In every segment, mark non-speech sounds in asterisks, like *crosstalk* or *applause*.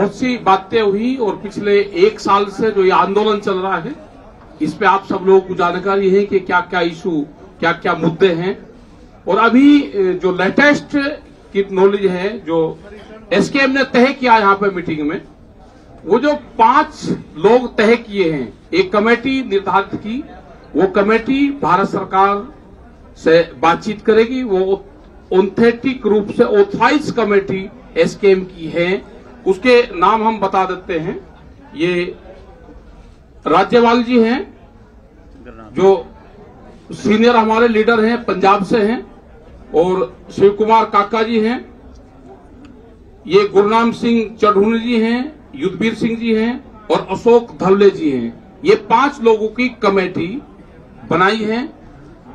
बहुत सी बातें हुई और पिछले एक साल से जो ये आंदोलन चल रहा है, इस पे आप सब लोगों को जानकारी है कि क्या क्या इशू क्या क्या मुद्दे हैं। और अभी जो लेटेस्ट की नॉलेज है, जो एसकेएम ने तय किया यहाँ पे मीटिंग में, वो जो पाँच लोग तय किए हैं, एक कमेटी निर्धारित की, वो कमेटी भारत सरकार से बातचीत करेगी, वो ओंथेटिक रूप से ऑथराइज कमेटी एसकेएम की है। उसके नाम हम बता देते हैं। ये राज्यपाल जी हैं, जो सीनियर हमारे लीडर हैं, पंजाब से हैं, और शिव कुमार काका जी हैं, ये गुरनाम सिंह चढ़ूनी जी हैं, युद्धवीर सिंह जी हैं, और अशोक धवले जी हैं। ये पाँच लोगों की कमेटी बनाई है।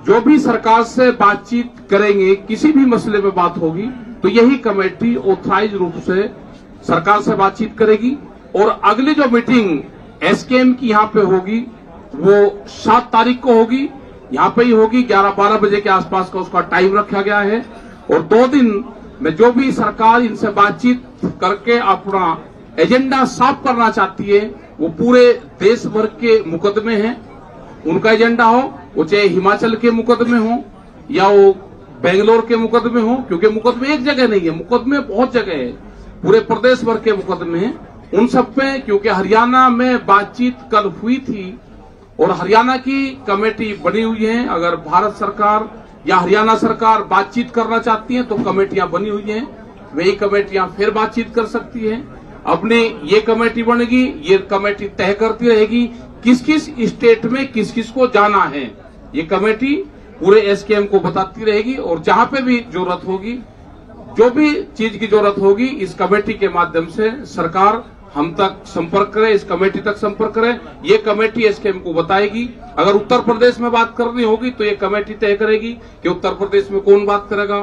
जो भी सरकार से बातचीत करेंगे, किसी भी मसले में बात होगी तो यही कमेटी ऑथराइज रूप से सरकार से बातचीत करेगी और अगली जो मीटिंग एसकेएम की यहाँ पे होगी, वो सात तारीख को होगी। यहाँ पे ही होगी ग्यारह बारह बजे के आसपास का उसका टाइम रखा गया है। और दो दिन में जो भी सरकार इनसे बातचीत करके अपना एजेंडा साफ़ करना चाहती है, वो पूरे देश भर के मुकदमे हैं। उनका एजेंडा हो, वो चाहे हिमाचल के मुकदमे हो या वो बेंगलोर के मुकदमे हो, क्योंकि मुकदमे एक जगह नहीं है, मुकदमे बहुत जगह है। पूरे प्रदेश भर के मुकदमे हैं। उन सब पे, क्योंकि हरियाणा में बातचीत कल हुई थी और हरियाणा की कमेटी बनी हुई है। अगर भारत सरकार या हरियाणा सरकार बातचीत करना चाहती है तो कमेटियाँ बनी हुई हैं। वही कमेटियाँ फिर बातचीत कर सकती है। अपनी ये कमेटी बनेगी, ये कमेटी तय करती रहेगी किस किस स्टेट में किस किस को जाना है। ये कमेटी पूरे एसकेएम को बताती रहेगी और जहाँ पे भी ज़रूरत होगी जो भी चीज़ की ज़रूरत होगी, इस कमेटी के माध्यम से सरकार हम तक संपर्क करे, इस कमेटी तक संपर्क करे। ये कमेटी एसकेएम को बताएगी। अगर उत्तर प्रदेश में बात करनी होगी तो ये कमेटी तय करेगी कि उत्तर प्रदेश में कौन बात करेगा,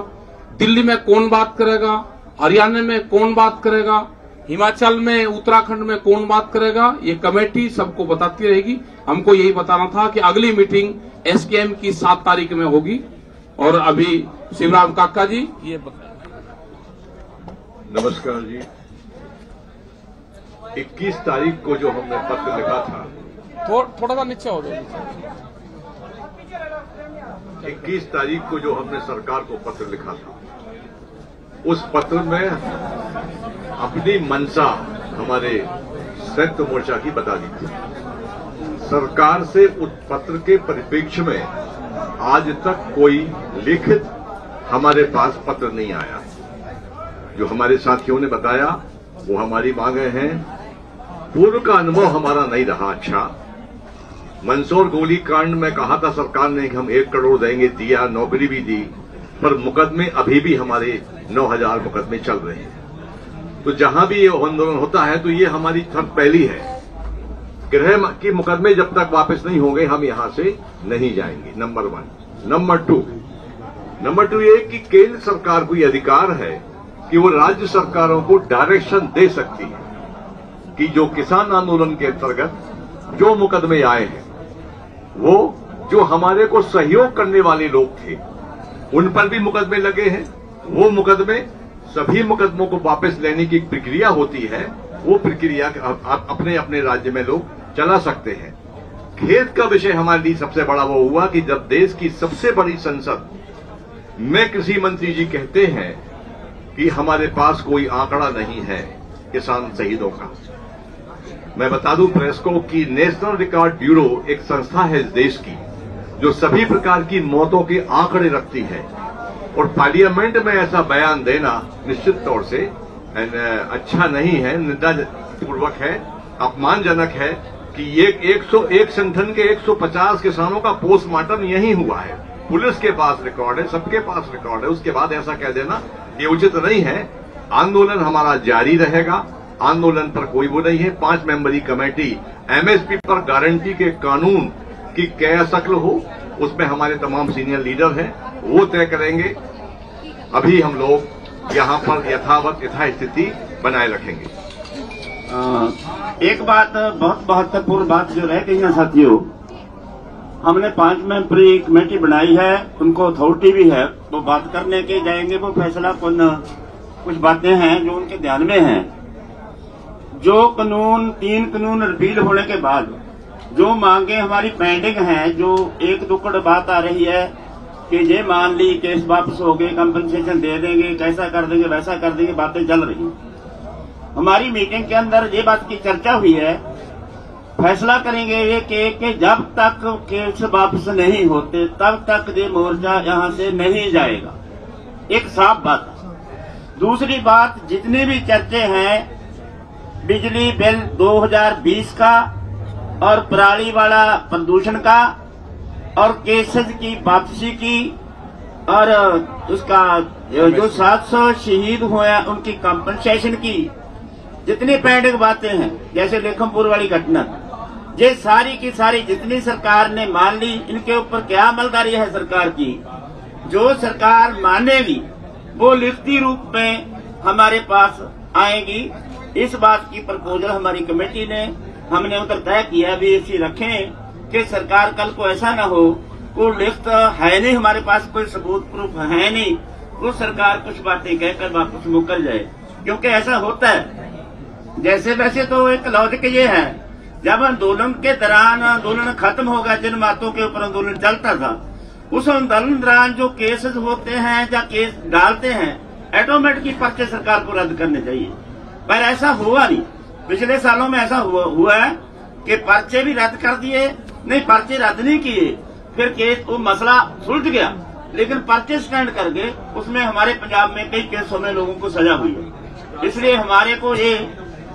दिल्ली में कौन बात करेगा, हरियाणा में कौन बात करेगा, हिमाचल में, उत्तराखंड में कौन बात करेगा, ये कमेटी सबको बताती रहेगी। हमको यही बताना था कि अगली मीटिंग एसकेएम की सात तारीख में होगी। और अभी शिवराम काका जी, ये बताएँ नमस्कार जी। 21 तारीख को जो हमने पत्र लिखा था थो, थोड़ा सा नीचे हो जाए 21 तारीख को जो हमने सरकार को पत्र लिखा था उस पत्र में अपनी मंशा हमारे संयुक्त मोर्चा की बता दी थी। सरकार से उस पत्र के परिप्रेक्ष्य में आज तक कोई लिखित हमारे पास पत्र नहीं आया। जो हमारे साथियों ने बताया, वो हमारी मांगे हैं। पूर्व का अनुभव हमारा नहीं रहा अच्छा। मंदसौर गोली कांड में कहा था सरकार ने कि हम एक करोड़ देंगे, दिया, नौकरी भी दी, पर मुकदमे अभी भी हमारे 9000 मुकदमे चल रहे हैं। तो जहाँ भी ये आंदोलन होता है तो ये हमारी थर्ड पहली है। गृह के मुकदमे जब तक वापस नहीं होंगे, हम यहाँ से नहीं जाएँगे। Number one. Number two. Number two ये कि केंद्र सरकार को ये अधिकार है कि वो राज्य सरकारों को डायरेक्शन दे सकती है कि जो किसान आंदोलन के अंतर्गत जो मुकदमे आए हैं, वो जो हमारे को सहयोग करने वाले लोग थे, उन पर भी मुकदमे लगे हैं। वो मुकदमे, सभी मुकदमों को वापस लेने की प्रक्रिया होती है। वो प्रक्रिया अपने अपने राज्य में लोग चला सकते हैं। खेत का विषय हमारे लिए सबसे बड़ा वो हुआ कि जब देश की सबसे बड़ी संसद में कृषि मंत्री जी कहते हैं कि हमारे पास कोई आंकड़ा नहीं है किसान शहीदों का। मैं बता दूँ प्रेस को कि नेशनल रिकॉर्ड ब्यूरो एक संस्था है इस देश की, जो सभी प्रकार की मौतों के आंकड़े रखती है। और पार्लियामेंट में ऐसा बयान देना निश्चित तौर से अच्छा नहीं है निंदा पूर्वक है, अपमानजनक है कि ये 101 संगठन के 150 किसानों का पोस्टमार्टम यही हुआ है। पुलिस के पास रिकॉर्ड है, सबके पास रिकॉर्ड है। उसके बाद ऐसा कह देना ये उचित नहीं है। आंदोलन हमारा जारी रहेगा। आंदोलन पर कोई वो नहीं है। पाँच मेंबरी कमेटी एमएसपी पर गारंटी के कानून की क्या शक्ल हो, उसमें हमारे तमाम सीनियर लीडर हैं, वो तय करेंगे। अभी हम लोग यहाँ पर यथावत, यथास्थिति बनाए रखेंगे। एक बात, बहुत महत्वपूर्ण बात जो रह गई है साथियों हमने पाँच मेंबरी कमेटी बनाई है, उनको अथॉरिटी भी है। वो बात करने के जाएँगे, वो फैसला कौन, कुछ बातें हैं जो उनके ध्यान में हैं। जो कानून, तीन कानून रिपील होने के बाद, जो मांगे हमारी पेंडिंग हैं, जो एक दुकड़ बात आ रही है कि ये मान ली केस वापस हो गए कंपनसेशन दे देंगे, कैसा कर देंगे, वैसा कर देंगे, बातें चल रही हमारी मीटिंग के अंदर ये बात की चर्चा हुई है फैसला करेंगे ये कि, कि जब तक केस वापस नहीं होते तब तक ये मोर्चा यहाँ से नहीं जाएगा। एक साफ़ बात। दूसरी बात जितनी भी चर्चे हैं बिजली बिल 2020 का और पराली वाला प्रदूषण का और केसेज की वापसी की और उसका जो 700 शहीद हुए हैं, उनकी कंपनसेशन की जितनी पेंडिंग बातें हैं जैसे लेखमपुर वाली घटना। ये सारी की सारी जितनी सरकार ने मान ली, इनके ऊपर क्या अमलदारी है सरकार की? जो सरकार मानेगी, वो लिखती रूप में हमारे पास आएगी। इस बात की प्रपोजल हमारी कमेटी ने, हमने उधर तय किया भी इसी रखें कि सरकार कल को ऐसा ना हो को लिखत है नहीं, हमारे पास कोई सबूत प्रूफ है नहीं, वो सरकार कुछ बातें कहकर वापस मुकर जाए। क्योंकि ऐसा होता है। जैसे वैसे तो एक लॉजिक ये है जब आंदोलन के दौरान आंदोलन खत्म होगा जिन बातों के ऊपर आंदोलन चलता था उस आंदोलन दौरान जो केसेस होते हैं या केस डालते हैं ऑटोमेटिक पर्चे सरकार को रद्द करने चाहिए। पर ऐसा हुआ नहीं। पिछले सालों में ऐसा हुआ, हुआ है कि पर्चे भी रद्द कर दिए नहीं पर्चे रद्द नहीं किए। फिर केस वो मसला सुलझ गया। लेकिन पर्चे स्टैंड करके उसमें हमारे पंजाब में कई केसों में लोगों को सजा हुई है। इसलिए हमारे को ये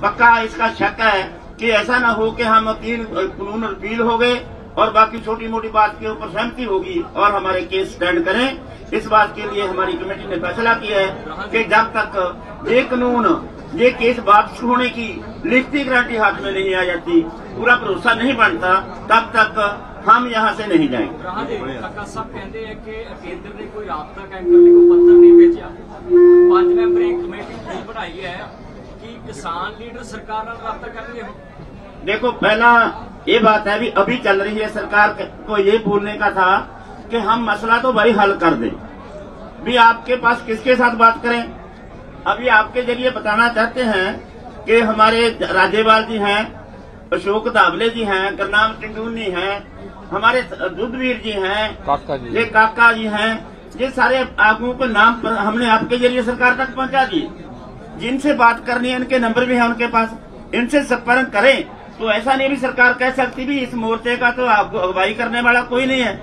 पक्का इसका शक है कि ऐसा ना हो कि हम अपील कानून अपील हो गए और बाकी छोटी मोटी बात के ऊपर सहमति होगी और हमारे केस स्टैंड करें। इस बात के लिए हमारी कमेटी ने फैसला किया है कि जब तक ये कानून, ये केस वापस होने की लिखती गारंटी हाथ में नहीं आ जाती, पूरा भरोसा नहीं बनता, तब तक हम यहाँ से नहीं जाएँगे। केंद्र ने कोई है। ਕਿਸਾਨ ਲੀਡਰ ਸਰਕਾਰ ਨਾਲ ਰਾਬਤਾ ਕਰਨਗੇ देखो पहला ये बात है अभी अभी चल रही है सरकार को ये बोलने का था कि हम मसला तो भाई हल कर दें भी आपके पास किसके साथ बात करें अभी आपके जरिए बताना चाहते हैं कि हमारे राज्यपाल जी हैं अशोक दावले जी हैं गुरनाम सिंगूनी हैं हमारे दुधवीर जी हैं काका जी ये काका जी हैं ये सारे आगुओं के नाम पर हमने आपके जरिए सरकार तक पहुंचा दिए जिनसे बात करनी है, इनके नंबर भी है उनके पास। इनसे संपर्क करें। तो ऐसा नहीं भी सरकार कह सकती भी इस मोर्चे का तो अगुवाई करने वाला कोई नहीं है।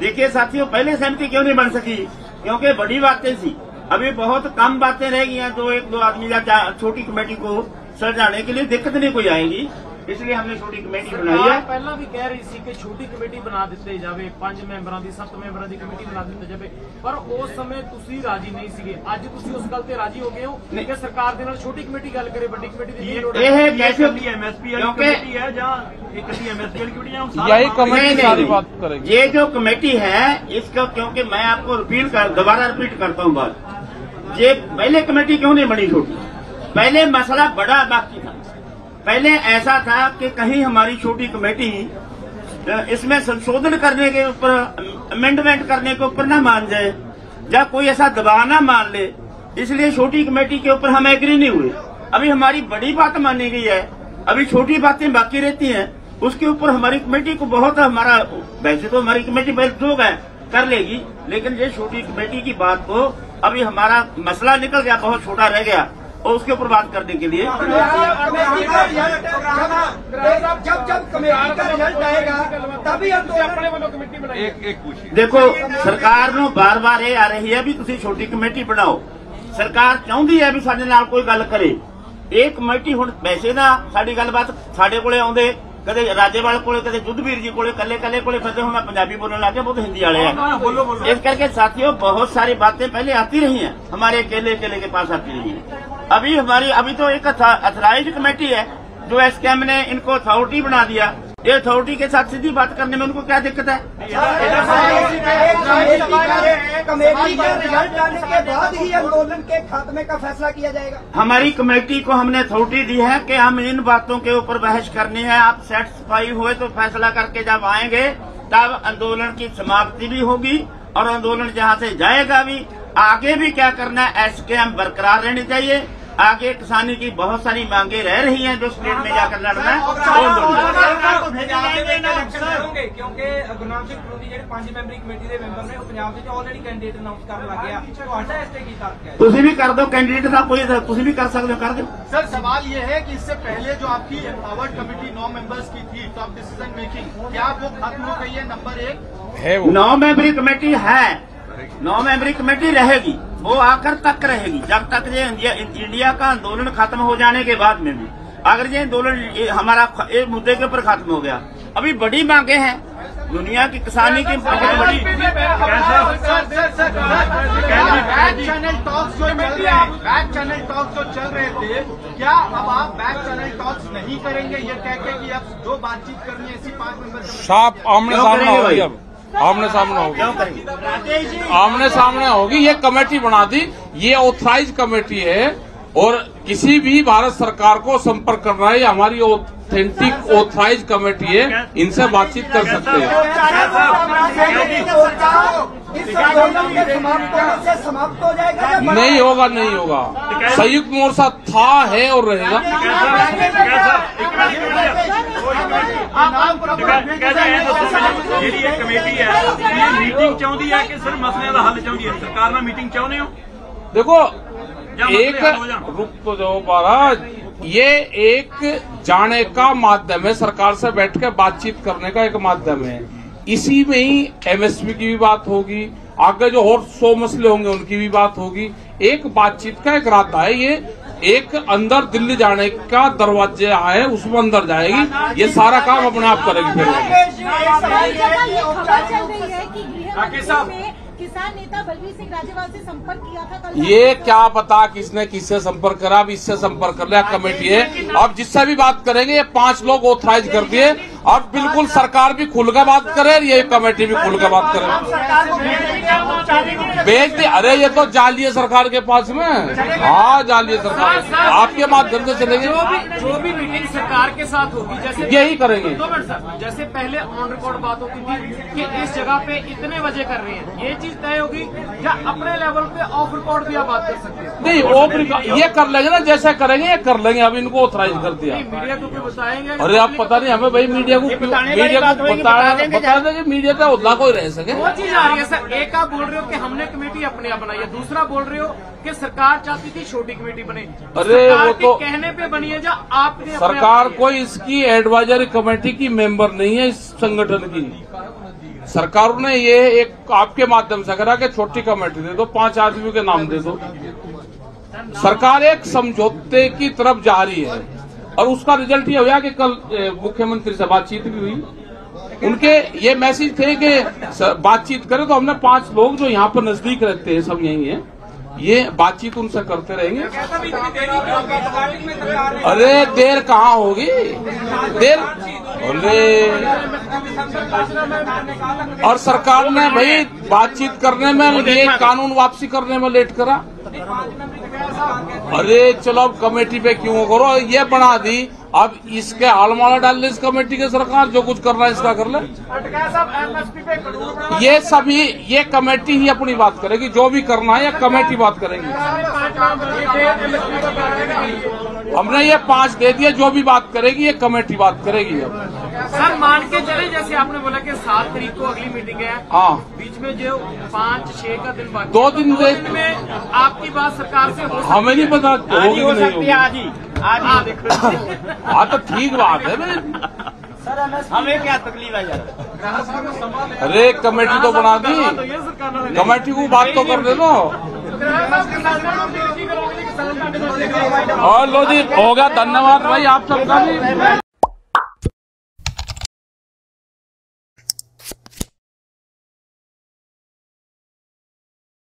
देखिए साथियों, पहले सहमति क्यों नहीं बन सकी? क्योंकि बड़ी बातें थी। अभी बहुत कम बातें रह गई हैं जो एक दो आदमी या छोटी कमेटी को सजाने के लिए दिक्कत नहीं कोई आएगी। इसलिए हमने छोटी कमेटी बनाई ਸਰਕਾਰ है ਪਹਿਲਾਂ ਵੀ ਕਹਿ ਰਹੀ ਸੀ ਕਿ ਛੋਟੀ ਕਮੇਟੀ ਬਣਾ ਦਿੱਤੀ ਜਾਵੇ ਪੰਜ ਮੈਂਬਰਾਂ ਦੀ ਸੱਤ ਮੈਂਬਰਾਂ ਦੀ ਕਮੇਟੀ ਬਣਾ ਦਿੱਤੀ ਜਾਵੇ ਪਰ ਉਸ ਸਮੇਂ ਤੁਸੀਂ ਰਾਜੀ ਨਹੀਂ ਸੀਗੇ ਅੱਜ ਤੁਸੀਂ ਉਸ ਗੱਲ ਤੇ ਰਾਜੀ ਹੋ ਗਏ ਹੋ ਨਹੀਂ। ਕਿ ਸਰਕਾਰ ਦੇ ਨਾਲ ਛੋਟੀ ਕਮੇਟੀ ਗੱਲ ਕਰੇ ਵੱਡੀ ਕਮੇਟੀ ਦੀ ਨਹੀਂ ਲੋੜ ਇਹ ਹੈ कैसे एमएसपी वाली क्योंकि कमेटी है जहाँ एक एमएसपी वाली कमेटी है हम सारा यही मामला- कमेटी नहीं, नहीं, सारी नहीं। बात करेगी ये जो कमेटी है इसका क्योंकि मैं आपको रिपीट कर दोबारा रिपीट करता हूँ बात ये पहले कमेटी क्यों नहीं बनी छोटी पहले मसला बड़ा बाकी था पहले ऐसा था कि कहीं हमारी छोटी कमेटी इसमें संशोधन करने के ऊपर अमेंडमेंट करने के ऊपर ना मान जाए, या कोई ऐसा दबाव ना मान ले, इसलिए छोटी कमेटी के ऊपर हम एग्री नहीं हुए। अभी हमारी बड़ी बात मानी गई है, अभी छोटी बातें बाकी रहती हैं, उसके ऊपर हमारी कमेटी को बहुत हमारा, वैसे तो हमारी कमेटी बहुत है, कर लेगी, लेकिन ये छोटी कमेटी की बात को, अभी हमारा मसला निकल गया, बहुत छोटा रह गया। और उसके ऊपर बात करने के लिए कमेटी का रिजल्ट जब जब जब कमेटी का रिजल्ट आएगा तभी हम ਆਪਣੇ ਵੱਲੋਂ ਕਮੇਟੀ ਬਣਾਈ एक एक पूछिए ਦੇਖੋ ਸਰਕਾਰ ਨੂੰ ਬਾਰ-ਬਾਰ ਇਹ ਆ ਰਹੀ ਹੈ ਵੀ ਤੁਸੀਂ ਛੋਟੀ ਕਮੇਟੀ ਬਣਾਓ ਸਰਕਾਰ ਚਾਹੁੰਦੀ ਹੈ ਵੀ ਸਾਡੇ ਨਾਲ ਕੋਈ ਗੱਲ ਕਰੇ ਇਹ ਕਮੇਟੀ ਹੁਣ ਵੈਸੇ ਨਾ ਸਾਡੀ ਗੱਲਬਾਤ ਸਾਡੇ ਕੋਲੇ ਆਉਂਦੇ ਕਦੇ ਰਾਜੇਵਾਲ ਕੋਲੇ ਕਦੇ ਜੁੱਧਵੀਰ ਜੀ ਕੋਲੇ ਕੱਲੇ ਕੱਲੇ ਕੋਲੇ ਫਿਰਦੇ ਹੁਣ ਮੈਂ ਪੰਜਾਬੀ बोलने लग गया बहुत हिंदी वाले हैं इस करके साथियों बहुत सारी बातें पहले आती रही हैं हमारे अकेले अकेले के पास आती रही हैं अभी हमारी अभी तो एक अथराइज कमेटी है जो एसकेएम ने इनको अथॉरिटी बना दिया ये अथॉरिटी के साथ सीधी बात करने में उनको क्या दिक्कत है? कमेटी के रिज़ल्ट आने के बाद ही आंदोलन के खात्मे का फैसला किया जाएगा हमारी कमेटी को हमने अथॉरिटी दी है कि हम इन बातों के ऊपर बहस करनी है। आप सेटिस्फाई हुए तो फैसला करके जब आएँगे, तब आंदोलन की समाप्ति भी होगी और आंदोलन जहाँ से जाएगा भी, आगे भी क्या करना है, एसकेएम बरकरार रहनी चाहिए। आगे किसानी की बहुत सारी मांगे रह रही हैं जो स्टेट में जाकर लड़ना है वो लड़ना है। ਕਿਉਂਕਿ ਗੁਰਨਾਮ ਸਿੰਘ ਪ੍ਰੋਦੀ ਜਿਹੜੇ ਪੰਜ ਮੈਂਬਰੀ ਕਮੇਟੀ ਦੇ ਮੈਂਬਰ ਨੇ ਉਹ ਪੰਜਾਬ ਵਿੱਚ ਆਲਰੇਡੀ ਕੈਂਡੀਡੇਟ ਅਨਾਉਂਸ ਕਰਨ ਲੱਗ ਗਿਆ ਤੁਹਾਡਾ ਇਸ ਤੇ ਕੀ ਤਰਕ ਹੈ ਤੁਸੀਂ ਵੀ ਕਰ ਦਿਓ ਕੈਂਡੀਡੇਟ ਦਾ ਕੋਈ ਤੁਸੀਂ ਵੀ ਕਰ ਸਕਦੇ ਹੋ ਕਰ ਦਿਓ सर सवाल ये है कि इससे पहले जो आपकी एम्पावर्ड कमेटी नौ मेंबर्स की थी टॉप डिसीजन मेकिंग क्या वो खत्म हो गई है नंबर एक नौ मेंबरी कमेटी है नौ मेंबरी कमेटी रहेगी वो आकर तक रहेगी जब तक ये इंडिया, इंडिया का आंदोलन खत्म हो जाने के बाद में भी अगर ये आंदोलन हमारा ये मुद्दे के ऊपर खत्म हो गया अभी बड़ी मांगे हैं दुनिया की किसानी की बहुत बड़ी चैनल टॉक्स जो हैं बैक चैनल टॉक्स जो चल रहे थे क्या अब आप बैक चैनल टॉक्स नहीं करेंगे ये कह के कि अब जो बातचीत करनी है इसी पाँच मेंबर साफ़ आमने सामने? अब आमने सामने होगी। आमने सामने होगी ये कमेटी बना दी। ये ऑथराइज कमेटी है। और किसी भी भारत सरकार को संपर्क करना है ये हमारी ऑथेंटिक ऑथराइज कमेटी है इनसे बातचीत कर सकते हैं इस आंदोलन के समाप्त होने से समाप्त हो जाएगा या बढ़ा नहीं होगा नहीं होगा संयुक्त मोर्चा था है और रहेगा ਜਿਹੜੀ ਇਹ ਕਮੇਟੀ ਹੈ ਇਹ ਮੀਟਿੰਗ ਚਾਹੁੰਦੀ ਹੈ ਕਿ ਸਿਰਫ ਮਸਲਿਆਂ ਦਾ ਹੱਲ ਚਾਹੁੰਦੀ ਹੈ ਸਰਕਾਰ ਨਾਲ ਮੀਟਿੰਗ ਚਾਹੁੰਦੇ ਹੋ देखो या मसले एक रुक तो जाओ महाराज। ये एक जाने का माध्यम है सरकार से बैठ के बातचीत करने का एक माध्यम है। इसी में ही एमएसपी की भी बात होगी आगे जो और सौ मसले होंगे उनकी भी बात होगी। एक बातचीत का एक रास्ता है ये। एक अंदर दिल्ली जाने का दरवाजे है उसमें अंदर जाएगी। ये सारा काम अपने आप करेगी फिर। किसान नेता बलवीर सिंह राजेवाल से संपर्क किया था कल ये क्या पता किसने किससे संपर्क करा अब इससे संपर्क कर लिया कमेटी है। अब जिससे भी बात करेंगे ये पाँच लोग ऑथराइज कर दिए। अब बिल्कुल सरकार भी खुल कर बात करे ये कमेटी भी खुल कर बात करे। भेज दे अरे ये तो जाली है सरकार के पास में। हाँ जाली है सरकार आपके माध्यम से चलेंगे। जो भी जो भी मीटिंग सरकार के साथ होगी जैसे यही करेंगे। दो मिनट सर। जैसे पहले ऑन रिकॉर्ड बात होती थी कि इस जगह पे इतने बजे कर रहे हैं। ये चीज़ तय होगी या अपने लेवल पे ऑफ़ रिकॉर्ड भी आप बात कर सकते हैं? नहीं वो भी- ये कर लेंगे ना जैसे करेंगे ये कर लेंगे। अब इनको ऑथराइज कर दिया। मीडिया को भी बताएँगे। अरे आप पता नहीं हमें भाई मीडिया को बताने वाली मीडिया को बता देंगे मीडिया का उल्ला कोई रह सके। वो चीज़ आ रही है सर एक आप बोल रहे हो कि हमने कमेटी अपने आप बनाई है दूसरा बोल रहे हो कि सरकार चाहती थी छोटी कमेटी बने। अरे वो तो- कहने पे बनी है आपने आप सरकार कोई इसकी एडवाइजरी कमेटी की मेंबर नहीं है इस संगठन की। सरकार ने ये एक आपके माध्यम से करा कि छोटी कमेटी दे दो पाँच आदमियों के नाम दे दो। सरकार एक समझौते की तरफ़ जा रही है। और उसका रिज़ल्ट ये हुआ कि कल मुख्यमंत्री से बातचीत भी हुई। उनके ये मैसेज थे कि बातचीत करें तो हमने पाँच लोग जो यहाँ पर नज़दीक रहते हैं सब यही हैं। ये बातचीत उनसे करते रहेंगे। अरे देर कहाँ होगी? देर अरे। और सरकार ने भाई बातचीत करने में ये कानून वापसी करने में लेट करा। अरे चलो अब कमेटी पे क्यों करो? ये बना दी। अब इसके आलमाला डाल ले इस कमेटी के सरकार जो कुछ करना है इसका कर ले। ये सभी ये कमेटी ही अपनी बात करेगी। जो भी करना है ये कमेटी बात करेंगी। हमने ये पाँच दे दिए जो भी बात करेगी ये कमेटी बात करेगी अब। सर मान के चले जैसे आपने बोला कि सात तारीख को अगली मीटिंग है। हाँ। बीच में जो पाँच छह का दिन बाकी दो दिन दो दे- दिन में आपकी बात सरकार से हो सकती हमें नहीं पता आज होगी हो सकती है आज ही आज हाँ ही। देखो। *laughs* हाँ तो ठीक बात है हमें क्या तकलीफ़ है यार? अरे कमेटी तो बना दी। तो कमेटी को बात तो कर दे दो और लो जी हो गया धन्यवाद भाई आप सबका भी।